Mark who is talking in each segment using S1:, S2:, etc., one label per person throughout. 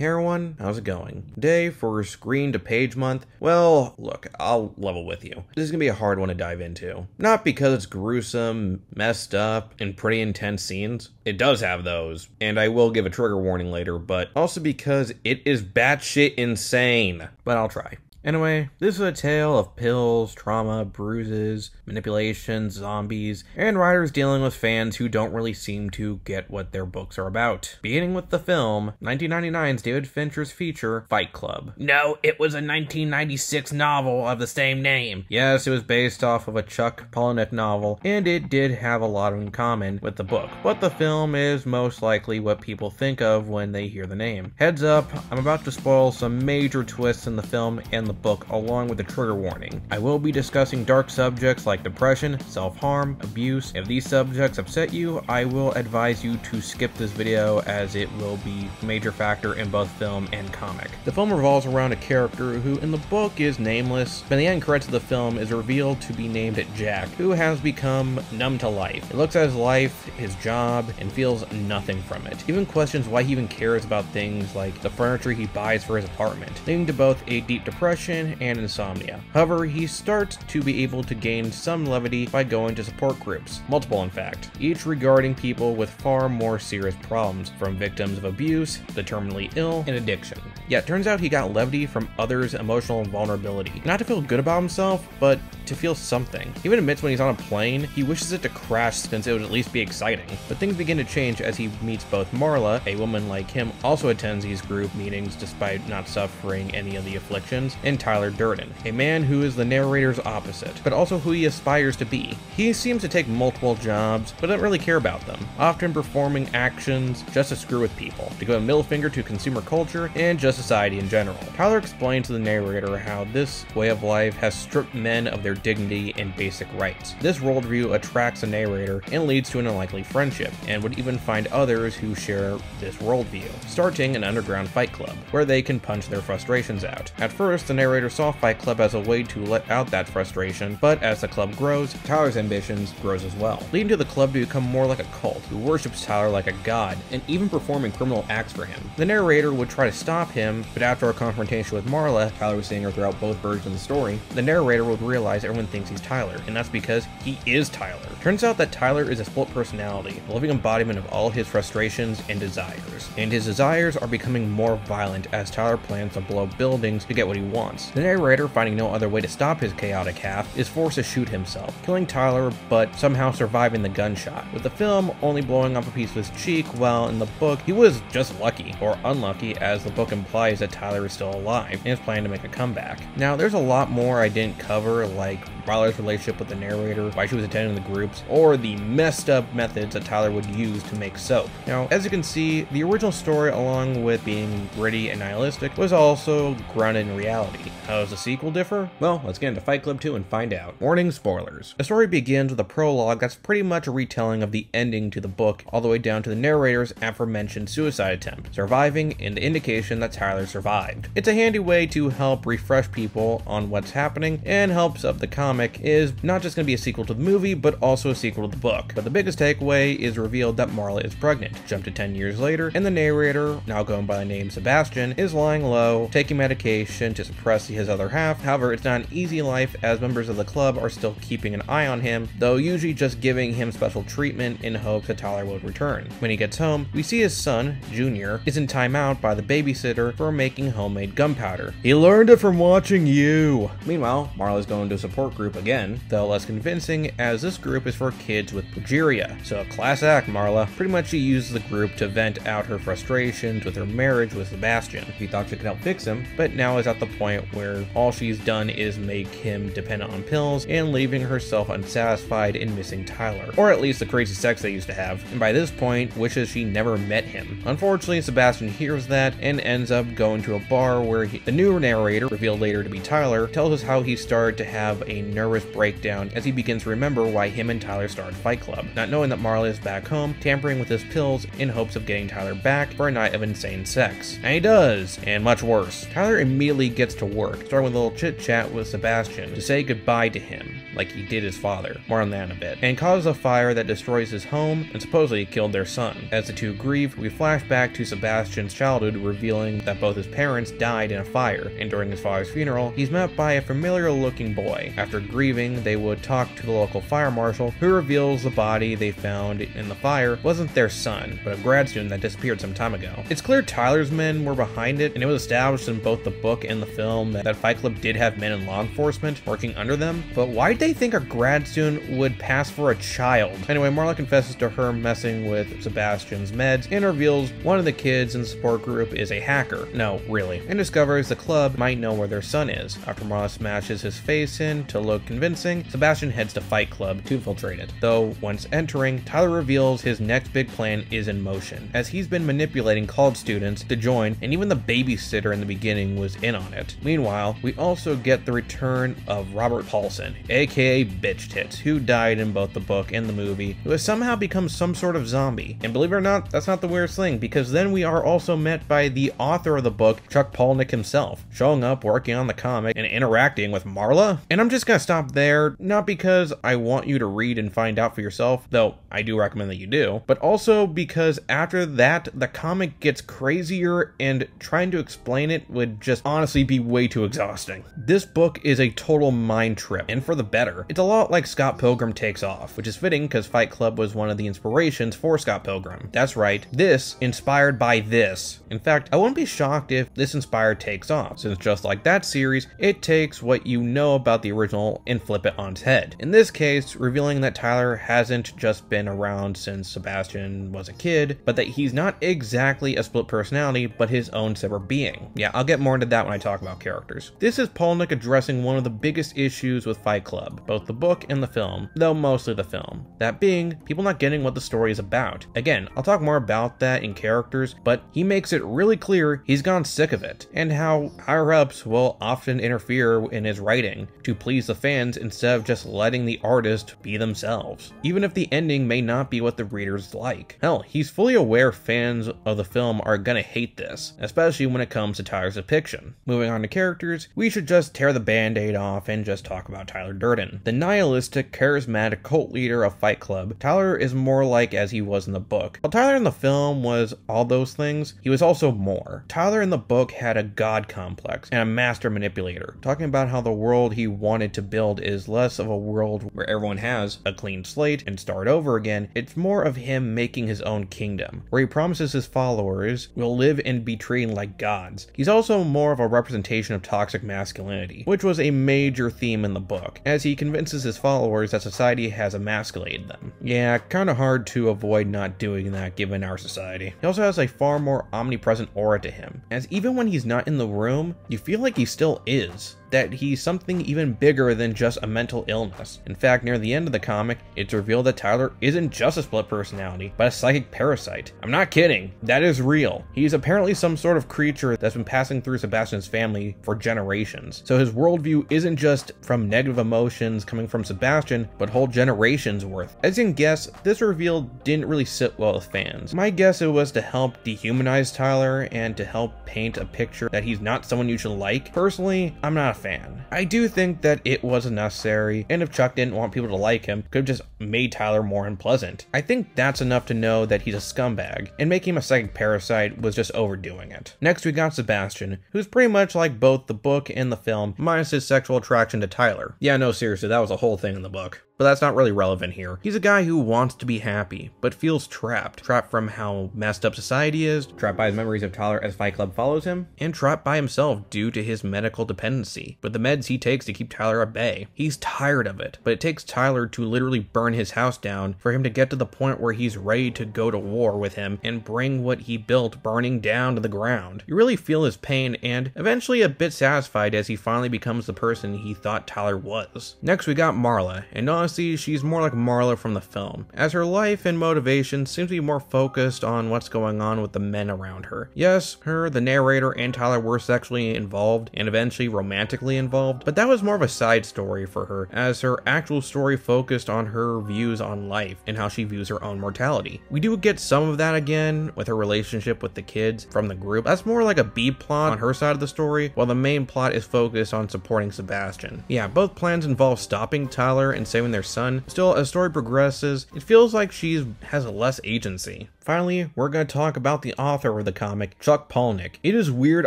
S1: Everyone, how's it going? Day for Screen to Page Month? Well, look, I'll level with you. This is gonna be a hard one to dive into. Not because it's gruesome, messed up, and pretty intense scenes. It does have those, and I will give a trigger warning later, but also because it is batshit insane. But I'll try. Anyway, this is a tale of pills, trauma, bruises, manipulation, zombies, and writers dealing with fans who don't really seem to get what their books are about. Beginning with the film, 1999's David Fincher's feature, Fight Club. No, it was a 1996 novel of the same name. Yes, it was based off of a Chuck Palahniuk novel, and it did have a lot in common with the book, but the film is most likely what people think of when they hear the name. Heads up, I'm about to spoil some major twists in the film and the book along with a trigger warning. I will be discussing dark subjects like depression, self-harm, abuse. If these subjects upset you, I will advise you to skip this video as it will be a major factor in both film and comic. The film revolves around a character who in the book is nameless, but in the end credits of the film is revealed to be named Jack, who has become numb to life. He looks at his life, his job, and feels nothing from it. Even questions why he even cares about things like the furniture he buys for his apartment, leading to both a deep depression depression and insomnia. However, he starts to be able to gain some levity by going to support groups, multiple in fact, each regarding people with far more serious problems, from victims of abuse, the terminally ill, and addiction. Yet turns out he got levity from others' emotional vulnerability. Not to feel good about himself, but to feel something. He even admits when he's on a plane, he wishes it to crash since it would at least be exciting. But things begin to change as he meets both Marla, a woman like him also attends these group meetings despite not suffering any of the afflictions, and Tyler Durden, a man who is the narrator's opposite, but also who he aspires to be. He seems to take multiple jobs, but doesn't really care about them, often performing actions just to screw with people, to give a middle finger to consumer culture and just society in general. Tyler explains to the narrator how this way of life has stripped men of their dignity and basic rights. This worldview attracts the narrator and leads to an unlikely friendship, and would even find others who share this worldview, starting an underground fight club, where they can punch their frustrations out. At first, the narrator saw Fight Club as a way to let out that frustration, but as the club grows, Tyler's ambitions grows as well, leading to the club to become more like a cult, who worships Tyler like a god, and even performing criminal acts for him. The narrator would try to stop him, but after a confrontation with Marla, Tyler was seeing her throughout both versions of the story, the narrator would realize everyone thinks he's Tyler, and that's because he is Tyler. Turns out that Tyler is a split personality, a living embodiment of all his frustrations and desires, and his desires are becoming more violent as Tyler plans to blow buildings to get what he wants. The narrator, finding no other way to stop his chaotic half, is forced to shoot himself, killing Tyler but somehow surviving the gunshot, with the film only blowing off a piece of his cheek, while in the book he was just lucky, or unlucky as the book implies that Tyler is still alive and is planning to make a comeback. Now there's a lot more I didn't cover like Marla's relationship with the narrator, why she was attending the groups, or the messed up methods that Tyler would use to make soap. Now, as you can see, the original story, along with being gritty and nihilistic, was also grounded in reality. How does the sequel differ? Well, let's get into Fight Club 2 and find out. Warning spoilers. The story begins with a prologue that's pretty much a retelling of the ending to the book, all the way down to the narrator's aforementioned suicide attempt, surviving and the indication that Tyler survived. It's a handy way to help refresh people on what's happening and helps up the comic is not just going to be a sequel to the movie, but also a sequel to the book. But the biggest takeaway is revealed that Marla is pregnant. Jump to 10 years later, and the narrator, now going by the name Sebastian, is lying low, taking medication to suppress his other half. However, it's not an easy life as members of the club are still keeping an eye on him, though usually just giving him special treatment in hopes that Tyler would return. When he gets home, we see his son, Junior, is in timeout by the babysitter for making homemade gunpowder. He learned it from watching you. Meanwhile, Marla's going to support group again, though less convincing as this group is for kids with progeria. So class act, Marla. Pretty much she uses the group to vent out her frustrations with her marriage with Sebastian. She thought she could help fix him, but now is at the point where all she's done is make him dependent on pills and leaving herself unsatisfied in missing Tyler, or at least the crazy sex they used to have, and by this point wishes she never met him. Unfortunately, Sebastian hears that and ends up going to a bar where he, the new narrator, revealed later to be Tyler, tells us how he started to have a nervous breakdown as he begins to remember why him and Tyler started Fight Club, not knowing that Marla is back home, tampering with his pills in hopes of getting Tyler back for a night of insane sex. And he does, and much worse. Tyler immediately gets to work, starting with a little chit chat with Sebastian to say goodbye to him, like he did his father. More on that in a bit. And causes a fire that destroys his home and supposedly killed their son. As the two grieve, we flash back to Sebastian's childhood, revealing that both his parents died in a fire, and during his father's funeral, he's met by a familiar looking boy. After grieving, they would talk to the local fire marshal, who reveals the body they found in the fire wasn't their son, but a grad student that disappeared some time ago. It's clear Tyler's men were behind it, and it was established in both the book and the film that Fight Club did have men in law enforcement working under them, but why'd they think a grad student would pass for a child? Anyway, Marla confesses to her messing with Sebastian's meds and reveals one of the kids in the support group is a hacker. No, really. And discovers the club might know where their son is. After Marla smashes his face in to look convincing, Sebastian heads to Fight Club to infiltrate it. Though, once entering, Tyler reveals his next big plan is in motion, as he's been manipulating college students to join, and even the babysitter in the beginning was in on it. Meanwhile, we also get the return of Robert Paulson, aka Bitch Tits, who died in both the book and the movie, who has somehow become some sort of zombie. And believe it or not, that's not the weirdest thing, because then we are also met by the author of the book, Chuck Palahniuk himself, showing up, working on the comic, and interacting with Marla. And I'm just gonna stop there, not because I want you to read and find out for yourself, though I do recommend that you do, but also because after that, the comic gets crazier and trying to explain it would just honestly be way too exhausting. This book is a total mind trip, and for the better. It's a lot like Scott Pilgrim Takes Off, which is fitting because Fight Club was one of the inspirations for Scott Pilgrim. That's right, this inspired by this. In fact, I wouldn't be shocked if this inspired Takes Off, since just like that series, it takes what you know about the original and flip it on its head. In this case, revealing that Tyler hasn't just been around since Sebastian was a kid, but that he's not exactly a split personality, but his own separate being. Yeah, I'll get more into that when I talk about characters. This is Palahniuk addressing one of the biggest issues with Fight Club, both the book and the film, though mostly the film. That being, people not getting what the story is about. Again, I'll talk more about that in characters, but he makes it really clear he's gone sick of it, and how higher ups will often interfere in his writing to please the fans instead of just letting the artist be themselves. Even if the ending may not be what the readers like. Hell, he's fully aware fans of the film are gonna hate this, especially when it comes to Tyler's depiction. Moving on to characters, we should just tear the band aid off and just talk about Tyler Durden. The nihilistic, charismatic cult leader of Fight Club, Tyler is more like as he was in the book. While Tyler in the film was all those things, he was also more. Tyler in the book had a god complex and a master manipulator, talking about how the world he wanted to build is less of a world where everyone has a clean slate and start over again. It's more of him making his own kingdom, where he promises his followers will live and be treated like gods. He's also more of a representation of toxic masculinity, which was a major theme in the book, as he convinces his followers that society has emasculated them. Yeah, kinda hard to avoid not doing that given our society. He also has a far more omnipresent aura to him, as even when he's not in the room, you feel like he still is that he's something even bigger than just a mental illness. In fact, near the end of the comic, it's revealed that Tyler isn't just a split personality, but a psychic parasite. I'm not kidding, that is real. He's apparently some sort of creature that's been passing through Sebastian's family for generations. So his worldview isn't just from negative emotions coming from Sebastian, but whole generations worth. As you can guess, this reveal didn't really sit well with fans. My guess it was to help dehumanize Tyler and to help paint a picture that he's not someone you should like. Personally, I'm not a fan. I do think that it wasn't necessary, and if Chuck didn't want people to like him, could have just made Tyler more unpleasant. I think that's enough to know that he's a scumbag, and making him a psychic parasite was just overdoing it. Next, we got Sebastian, who's pretty much like both the book and the film, minus his sexual attraction to Tyler. Yeah, no, seriously, that was a whole thing in the book but that's not really relevant here. He's a guy who wants to be happy, but feels trapped. Trapped from how messed up society is, trapped by his memories of Tyler as Fight Club follows him, and trapped by himself due to his medical dependency, with the meds he takes to keep Tyler at bay. He's tired of it, but it takes Tyler to literally burn his house down for him to get to the point where he's ready to go to war with him and bring what he built burning down to the ground. You really feel his pain and eventually a bit satisfied as he finally becomes the person he thought Tyler was. Next we got Marla, and honestly she's more like Marla from the film, as her life and motivation seems to be more focused on what's going on with the men around her. Yes, her, the narrator, and Tyler were sexually involved and eventually romantically involved involved, but that was more of a side story for her, as her actual story focused on her views on life and how she views her own mortality. We do get some of that again with her relationship with the kids from the group. That's more like a B plot on her side of the story, while the main plot is focused on supporting Sebastian. Yeah, both plans involve stopping Tyler and saving their son. Still, as story progresses, it feels like she has less agency. Finally, we're going to talk about the author of the comic, Chuck Palahniuk. It is weird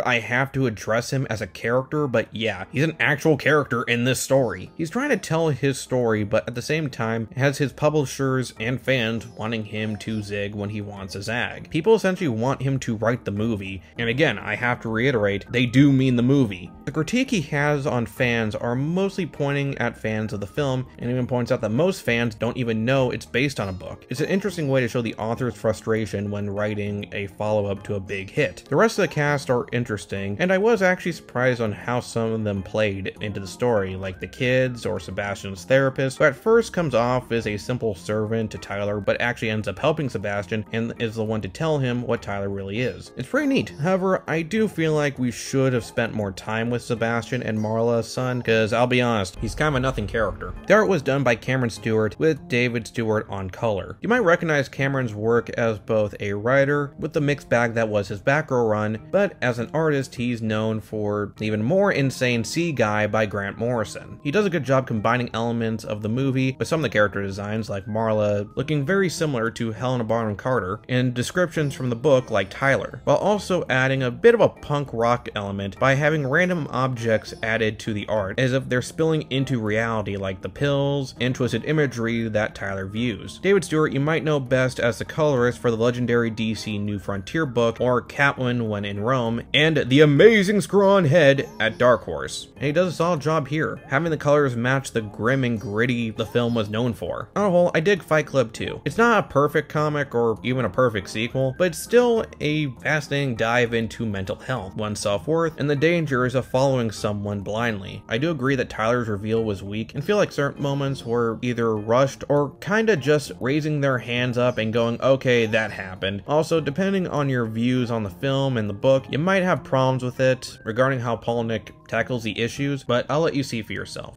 S1: I have to address him as a character, but yeah, he's an actual character in this story. He's trying to tell his story, but at the same time, has his publishers and fans wanting him to zig when he wants a zag. People essentially want him to write the movie, and again, I have to reiterate, they do mean the movie. The critique he has on fans are mostly pointing at fans of the film, and even points out that most fans don't even know it's based on a book. It's an interesting way to show the author's frustration when writing a follow-up to a big hit. The rest of the cast are interesting, and I was actually surprised on how some of them played into the story, like the kids or Sebastian's therapist, who at first comes off as a simple servant to Tyler, but actually ends up helping Sebastian and is the one to tell him what Tyler really is. It's pretty neat. However, I do feel like we should have spent more time with Sebastian and Marla's son, because I'll be honest, he's kind of a nothing character. The art was done by Cameron Stewart with David Stewart on color. You might recognize Cameron's work as both a writer with the mixed bag that was his Batgirl run, but as an artist, he's known for even more insane Seaguy by Grant Morrison. He does a good job combining elements of the movie with some of the character designs, like Marla looking very similar to Helena Bonham Carter, and descriptions from the book like Tyler, while also adding a bit of a punk rock element by having random objects added to the art as if they're spilling into reality like the pills and twisted imagery that Tyler views. David Stewart you might know best as the colorist for the legendary DC New Frontier book or Catwoman when in Rome and the amazing screw-on head at Dark Horse. And he does a solid job here, having the colors match the grim and gritty the film was known for. On a whole, I dig Fight Club 2. It's not a perfect comic or even a perfect sequel, but it's still a fascinating dive into mental health, one's self-worth, and the dangers of following someone blindly. I do agree that Tyler's reveal was weak and feel like certain moments were either rushed or kinda just raising their hands up and going, okay, that happened. Also, depending on your views on the film and the book, you might have problems with it regarding how Palahniuk tackles the issues, but I'll let you see for yourself.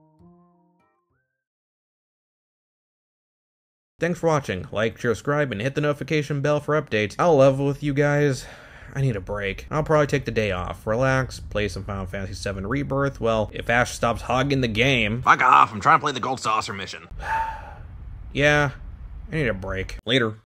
S1: Thanks for watching. Like, share, subscribe, and hit the notification bell for updates. I'll level with you guys. I need a break. I'll probably take the day off, relax, play some Final Fantasy VII Rebirth. Well, if Ash stops hogging the game.
S2: Fuck off, I'm trying to play the Gold Saucer mission.
S1: yeah, I need a break. Later.